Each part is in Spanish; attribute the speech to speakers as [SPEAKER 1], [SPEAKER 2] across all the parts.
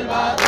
[SPEAKER 1] Salvador.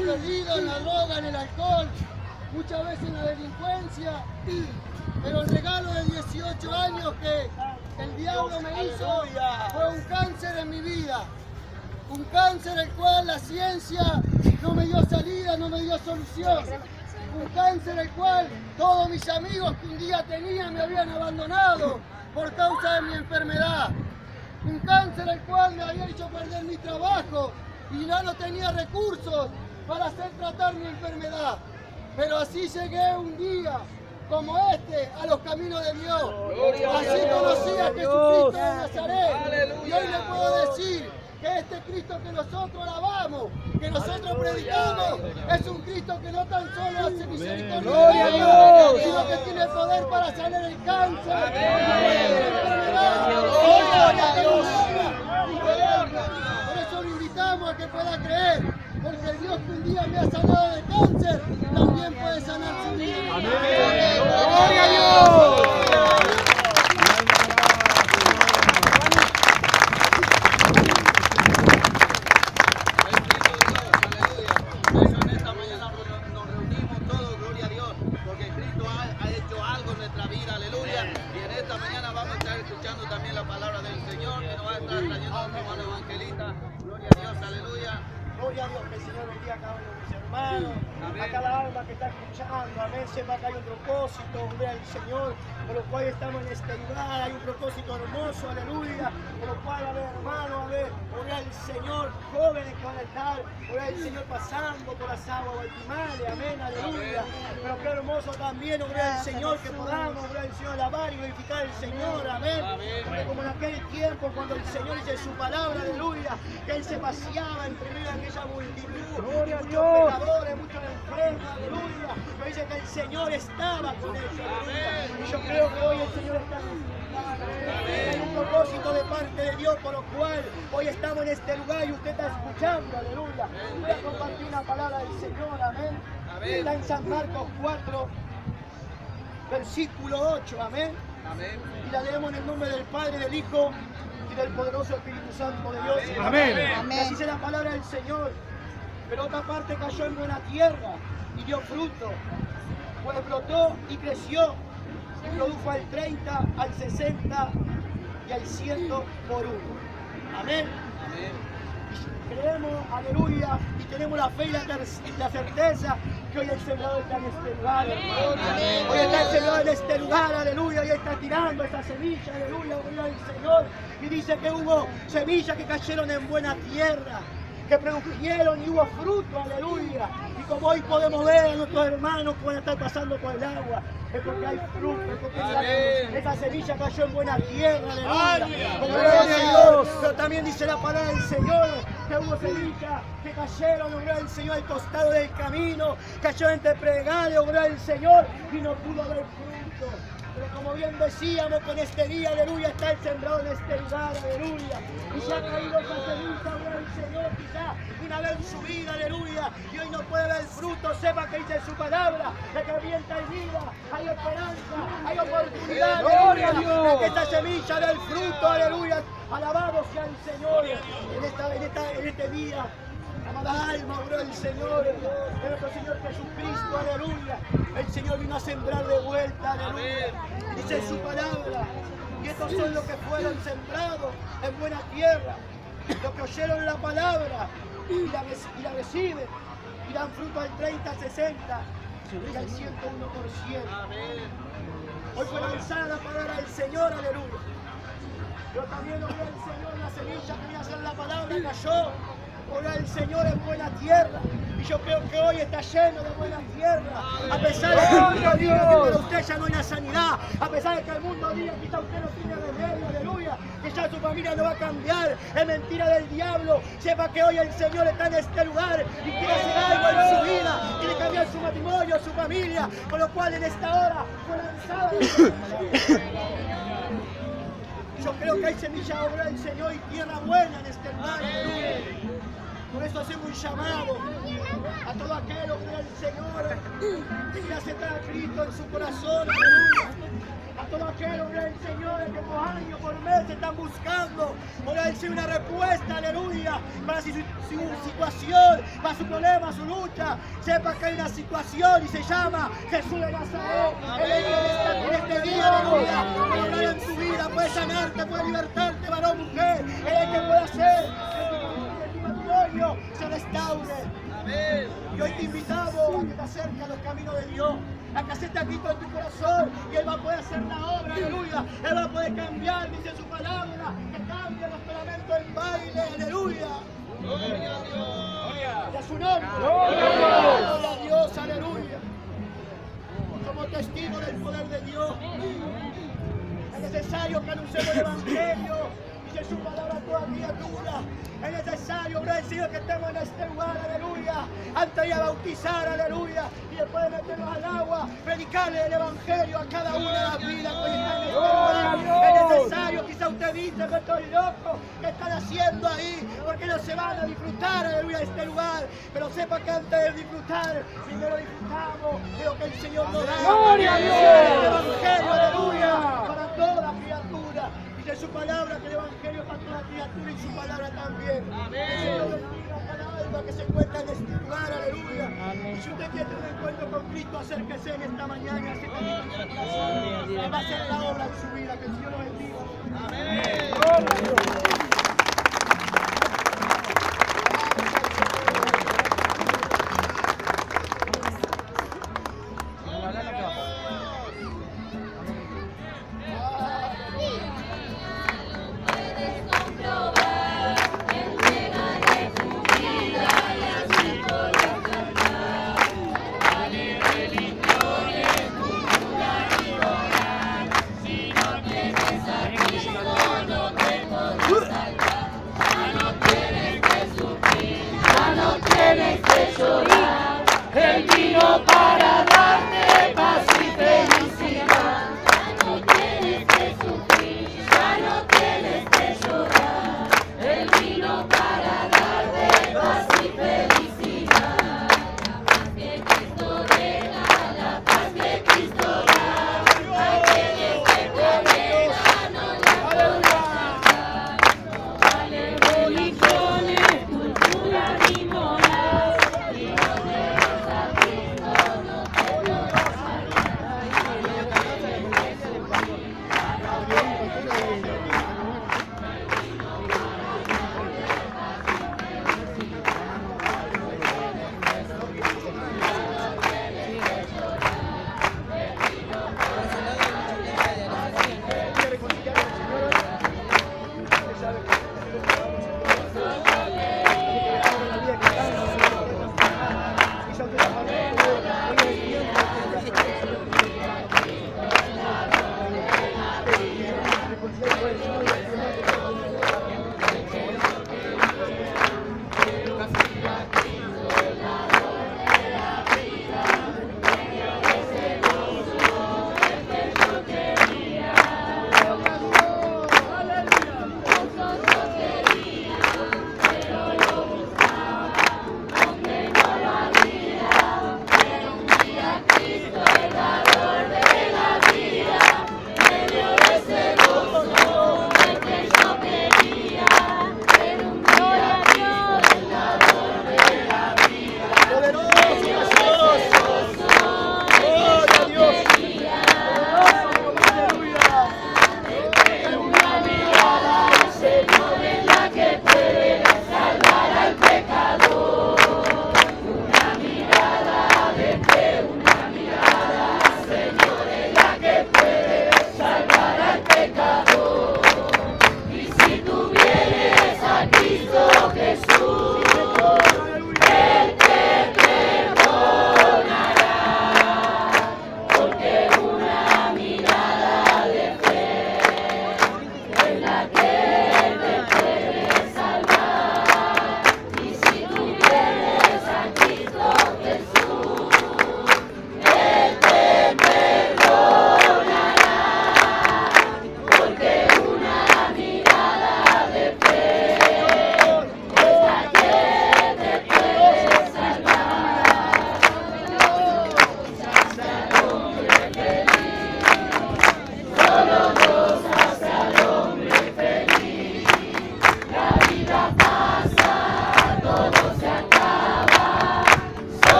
[SPEAKER 2] en la
[SPEAKER 3] droga, en el alcohol, muchas veces en la delincuencia. Pero el regalo de 18 años que el diablo me hizo fue un cáncer en mi vida. Un cáncer el cual la ciencia no me dio salida, no me dio solución. Un cáncer el cual todos mis amigos que un día tenía me habían abandonado por causa de mi enfermedad. Un cáncer el cual me había hecho perder mi trabajo y ya no tenía recursos para hacer tratar mi enfermedad. Pero así llegué un día como este a los caminos de Dios. Así conocí a Jesucristo de Nazaret. Y hoy le puedo decir que este Cristo que nosotros alabamos, que nosotros predicamos, es un Cristo que no tan solo hace misericordia, sino que tiene poder para sanar el cáncer, para la enfermedad, Por eso lo invitamos a que pueda creer porque Dios que un día me ha sanado de cáncer, también puede sanar su vida.
[SPEAKER 2] ¡Amén! ¡Gloria a Dios!
[SPEAKER 4] Este lugar. Hay un propósito hermoso, aleluya. Por lo cual, a ver, hermano, a ver, gloria al Señor, jóvenes que van a estar, gloria al Señor pasando por las aguas. Amén, aleluya. Pero qué hermoso también, gloria al Señor, que podamos, gloria al Señor, alabar y glorificar al Señor. Amén. Porque como en aquel tiempo, cuando el Señor dice su palabra, aleluya, que Él se paseaba entre medio de aquella multitud. Muchos pecadores, muchos enfermos, aleluya. Pero dice que el Señor estaba con ellos, aleluya. Y yo creo que hoy el Señor está. Hay un propósito de parte de Dios, por lo cual hoy estamos en este lugar y usted está escuchando, aleluya. Voy a compartir una palabra del Señor, amén.
[SPEAKER 2] Amén.
[SPEAKER 4] Está en San Marcos 4, versículo 8, amén.
[SPEAKER 2] Amén.
[SPEAKER 4] Y la leemos en el nombre del Padre, del Hijo y del poderoso Espíritu Santo de Dios.
[SPEAKER 5] Amén.
[SPEAKER 4] Y así dice la palabra del Señor. Pero otra parte cayó en buena tierra y dio fruto. Pues brotó y creció. Produjo al 30, al 60 y al 100 por uno. Amén.
[SPEAKER 2] Amén.
[SPEAKER 4] Creemos, aleluya, y tenemos la fe y la, certeza que hoy el Señor está en este lugar, hermano. Hoy está el Señor en este lugar, aleluya, y está tirando esa semilla, aleluya, gloria al Señor. Y dice que hubo semillas que cayeron en buena tierra, que produjeron y hubo fruto, aleluya. Como hoy podemos ver a nuestros hermanos que van a estar pasando por el agua, es porque hay fruto, es porque
[SPEAKER 2] Amén.
[SPEAKER 4] esa semilla cayó en buena tierra, aleluya. Como el
[SPEAKER 5] Dios.
[SPEAKER 4] Pero también dice la palabra del Señor que hubo semillas que cayeron, obra del Señor, al costado del camino, cayó entre pregales, obra del Señor, y no pudo haber fruto. Pero como bien decíamos, con este día, aleluya, está el sembrado en este lugar, aleluya. Y se ha caído esa semilla, obra del Señor, quizá una vez en su vida, aleluya. Y hoy no puede ver fruto, sepa que dice su palabra, de que vienta hay vida, hay esperanza, hay oportunidad, aleluya, de que esta semilla del fruto, aleluya. Alabado sea el Señor en, esta, en, esta, en este día. Alma, obra del Señor, nuestro Señor Jesucristo, aleluya. El Señor vino a sembrar de vuelta, aleluya. Dice su palabra. Y estos son los que fueron sembrados en buena tierra, los que oyeron la palabra y la, reci- y la reciben y dan fruto al 30, 60 y al 101%.
[SPEAKER 2] Amén.
[SPEAKER 4] Hoy fue lanzada la palabra del Señor, aleluya. Yo también oí al Señor la semilla que viene a ser la palabra, cayó. Oye el Señor en buena tierra. Y yo creo que hoy está lleno de buena tierra. A pesar de que el mundo diga que para usted ya no hay la sanidad. A pesar de que el mundo diga que quizá usted no tiene remedio, aleluya. Que ya su familia no va a cambiar. Es mentira del diablo. Sepa que hoy el Señor está en este lugar y quiere hacer algo en su vida. Quiere cambiar su matrimonio, su familia. Con lo cual en esta hora fue lanzada. Yo creo que hay semilla obra del Señor y tierra buena en este lugar. Por eso hacemos un llamado a todo aquel hombre del Señor que quiera aceptar a Cristo en su corazón. A todo aquel hombre del Señor que por años, por meses están buscando, por Señor una respuesta, aleluya, para su, su situación, para su problema, su lucha. Sepa que hay una situación y se llama Jesús de Nazaret. Él en este día, aleluya, puede en tu vida, puede sanarte, puede libertarte, varón, mujer. Él es el que puede hacer restaure.
[SPEAKER 2] Amén.
[SPEAKER 4] Y hoy te invitamos a que te acerques a los caminos de Dios, a que aceptes a Cristo en tu corazón y Él va a poder hacer la obra, aleluya. Él va a poder cambiar, dice su palabra, que cambie los pelamentos en baile, aleluya.
[SPEAKER 2] Gloria a Dios.
[SPEAKER 4] Y a su nombre.
[SPEAKER 5] Gloria a Dios.
[SPEAKER 4] Gloria a Dios, aleluya. Como testigo del poder de Dios. Es necesario que anunciemos el Evangelio. Dice su palabra a toda criatura. Es necesario, Señor, que estemos en este lugar, aleluya. Antes de bautizar, aleluya. Y después de meternos al agua, predicarle el Evangelio a cada una de las vidas que están en este lugar. Es necesario, quizá usted dice que estoy loco. ¿Qué están haciendo ahí? Porque no se van a disfrutar, aleluya, de este lugar. Pero sepa que antes de disfrutar, primero disfrutamos de lo que el Señor nos da.
[SPEAKER 5] Gloria a Dios.
[SPEAKER 4] El Evangelio, aleluya, para toda criatura. Dice su palabra que el Evangelio para toda criatura y su palabra también.
[SPEAKER 2] Amén.
[SPEAKER 4] El Señor bendiga a cada alma que se encuentra en este lugar, aleluya. Y si usted quiere tener un encuentro con Cristo, acérquese en esta mañana y acepte a Cristo en su corazón. Él va a hacer la obra en su vida. Que el Señor lo bendiga.
[SPEAKER 2] Amén.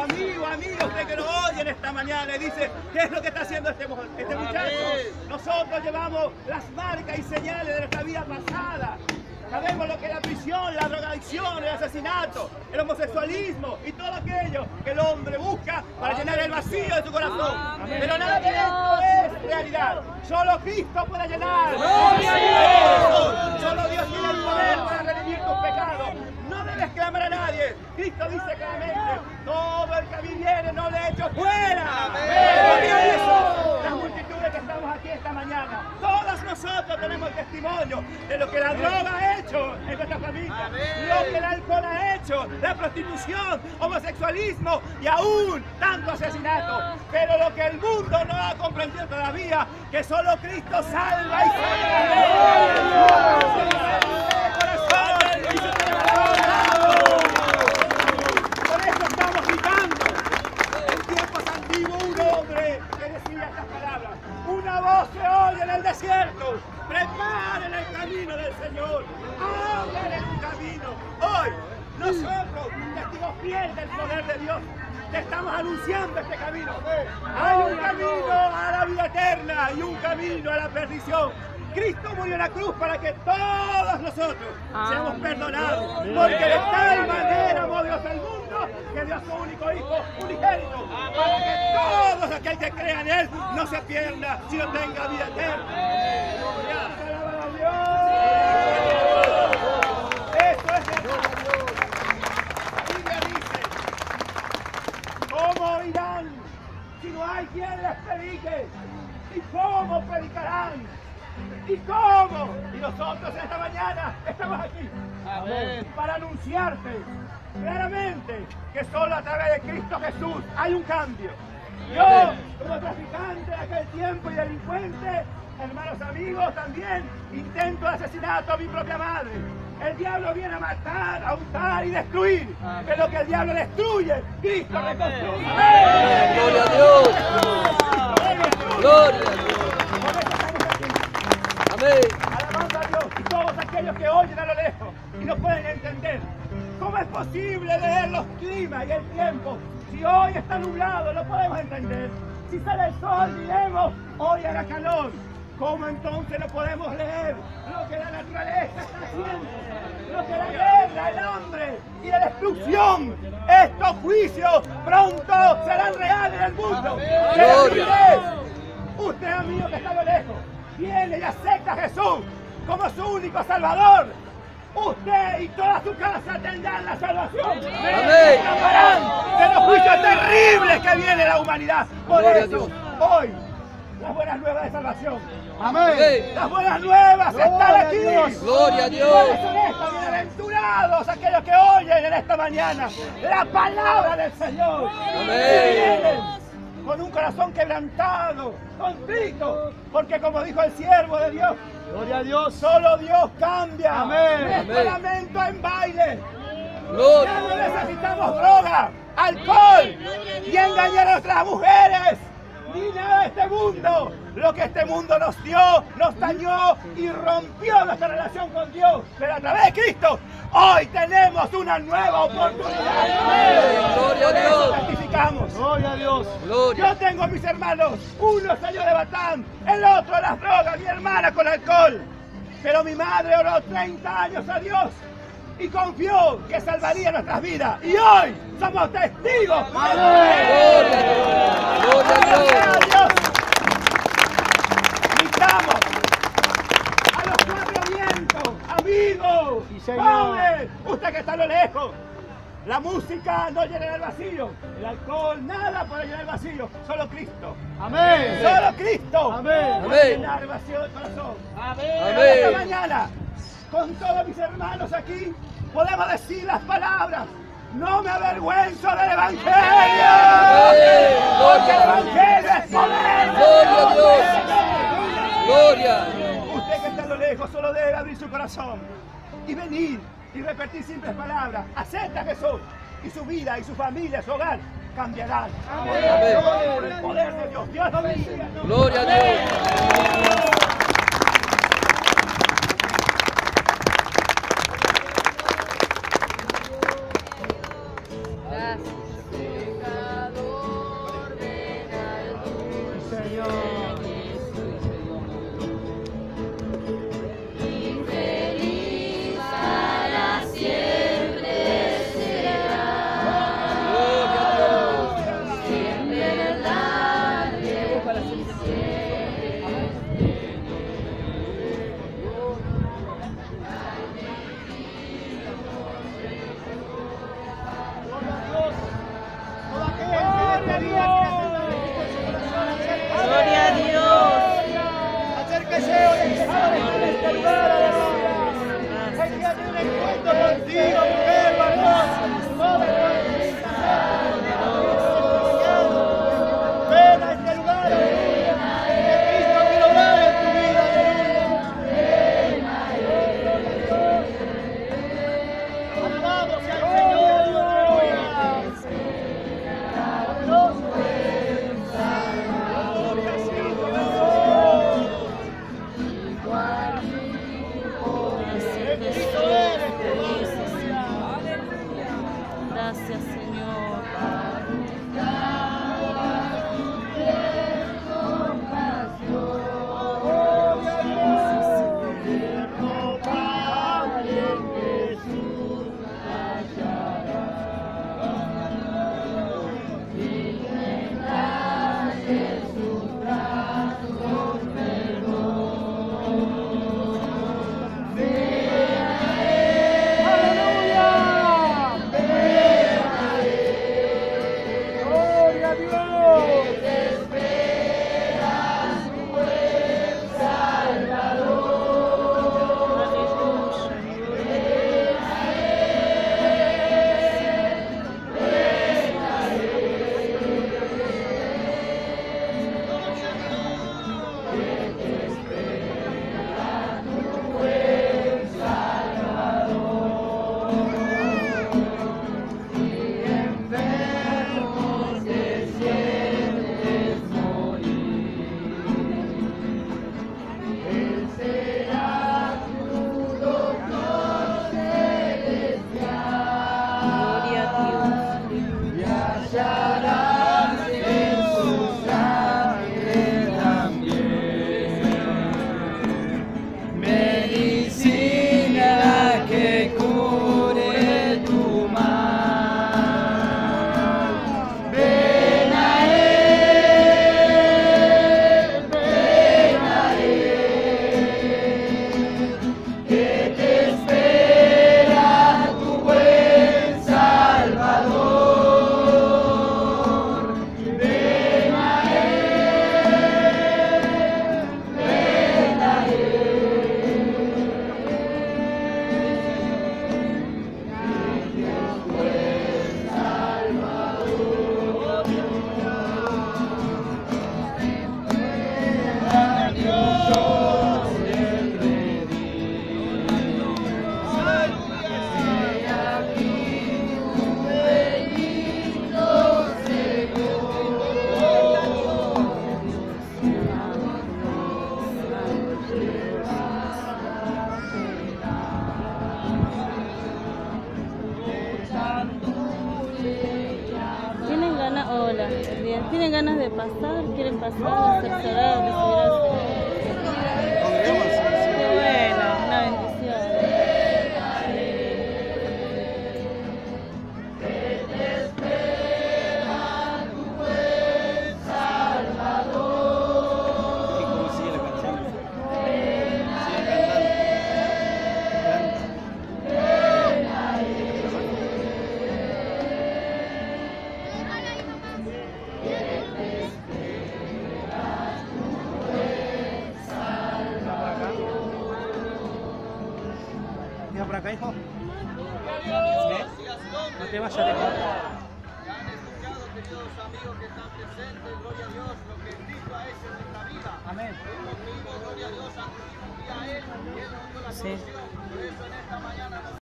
[SPEAKER 6] Amigo, amigo, usted que nos oye en esta mañana y dice, ¿qué es lo que está haciendo este, este muchacho? Nosotros llevamos las marcas y señales de nuestra vida pasada. Sabemos lo que es la prisión, la drogadicción, el asesinato, el homosexualismo y todo aquello que el hombre busca para llenar el vacío de su corazón. Pero nada de esto es realidad. Solo Cristo puede llenar. Solo Dios tiene el poder para redimir tus pecados. No debes clamar a nadie. Cristo dice claramente, todo el que a mí viene no le echo fuera. Por eso, las multitudes que estamos aquí esta mañana, todos nosotros tenemos el testimonio de lo que la droga ha hecho en nuestra familia, lo que el alcohol ha hecho, la prostitución, homosexualismo y aún tanto asesinato. Pero lo que el mundo no ha comprendido todavía, que solo Cristo salva y por nosotros, testigos fieles del poder de Dios, te estamos anunciando este camino. Hay un camino a la vida eterna y un camino a la perdición. Cristo murió en la cruz para que todos nosotros seamos perdonados. Porque de tal manera amó Dios al mundo que dio a su único Hijo unigénito. Para que todos aquel que crea en Él no se pierda, sino tenga vida eterna. Un cambio. Yo, como traficante de aquel tiempo y delincuente, hermanos amigos, también intento asesinato a mi propia madre. El diablo viene a matar, a untar y destruir. Pero que el diablo destruye, Cristo reconstruye.
[SPEAKER 1] Gloria a Dios. Gloria a Dios. Amén.
[SPEAKER 6] Alabando a Dios y todos aquellos que oyen a lo lejos y no pueden entender. ¿Cómo es posible leer los climas y el tiempo? Si hoy está nublado, no podemos entender. Si sale el sol, diremos, hoy hará calor. ¿Cómo entonces no podemos leer lo que la naturaleza está haciendo? Lo que la guerra, el hambre y la destrucción, estos juicios pronto serán reales en el mundo. Usted, usted amigo que está a lo lejos, viene y acepta a Jesús como su único Salvador. Usted y toda su casa tendrán la salvación.
[SPEAKER 1] Amén.
[SPEAKER 6] Escaparán de los juicios terribles que viene la humanidad. Por
[SPEAKER 1] Gloria a
[SPEAKER 6] eso,
[SPEAKER 1] Dios.
[SPEAKER 6] hoy, las buenas nuevas de salvación.
[SPEAKER 1] Amén.
[SPEAKER 6] Las buenas nuevas están
[SPEAKER 4] Gloria a
[SPEAKER 6] aquí.
[SPEAKER 4] Dios.
[SPEAKER 1] Gloria a Dios.
[SPEAKER 6] ¿Cuáles son estos? Bienaventurados aquellos que oyen en esta mañana la palabra del Señor.
[SPEAKER 1] Amén.
[SPEAKER 6] Con un corazón quebrantado, contrito, porque como dijo el siervo de Dios,
[SPEAKER 4] Gloria a Dios.
[SPEAKER 6] solo Dios cambia.
[SPEAKER 4] Amén.
[SPEAKER 1] Amén.
[SPEAKER 6] lamento en baile. Ya no necesitamos droga, alcohol y engañar a nuestras mujeres. Ni nada de este mundo. Lo que este mundo nos dio, nos dañó y rompió nuestra relación con Dios. Pero a través de Cristo, hoy tenemos una nueva oportunidad.
[SPEAKER 1] Gloria a Dios.
[SPEAKER 6] testificamos.
[SPEAKER 4] Gloria a Dios.
[SPEAKER 1] Gloria.
[SPEAKER 6] Yo tengo a mis hermanos, uno salió de Batán, el otro a las drogas, mi hermana con alcohol. Pero mi madre oró 30 años a Dios y confió que salvaría nuestras vidas. Y hoy somos testigos.
[SPEAKER 1] Gloria. Gloria a
[SPEAKER 6] Gloria a
[SPEAKER 1] Dios.
[SPEAKER 6] Dios. Invitamos a los cuatro vientos, amigos,
[SPEAKER 4] Sí, señor.
[SPEAKER 6] usted que está a lo lejos. La música no llena el vacío, el alcohol, nada puede llenar el vacío, solo Cristo.
[SPEAKER 4] Amén.
[SPEAKER 6] Solo Cristo
[SPEAKER 4] Amén.
[SPEAKER 6] puede llenar el vacío del corazón.
[SPEAKER 2] Amén.
[SPEAKER 6] Esta mañana, con todos mis hermanos aquí, podemos decir las palabras. No me avergüenzo del Evangelio.
[SPEAKER 1] Amén.
[SPEAKER 6] Porque el. Evangelio es poder.
[SPEAKER 1] Gloria a Dios. Gloria.
[SPEAKER 6] Usted que está a lo lejos solo debe abrir su corazón y venir y repetir simples palabras. Acepta a Jesús y su vida y su familia, su hogar cambiarán.
[SPEAKER 1] Amén.
[SPEAKER 6] Por el poder de Dios. Dios lo bendiga.
[SPEAKER 1] Gloria a Dios.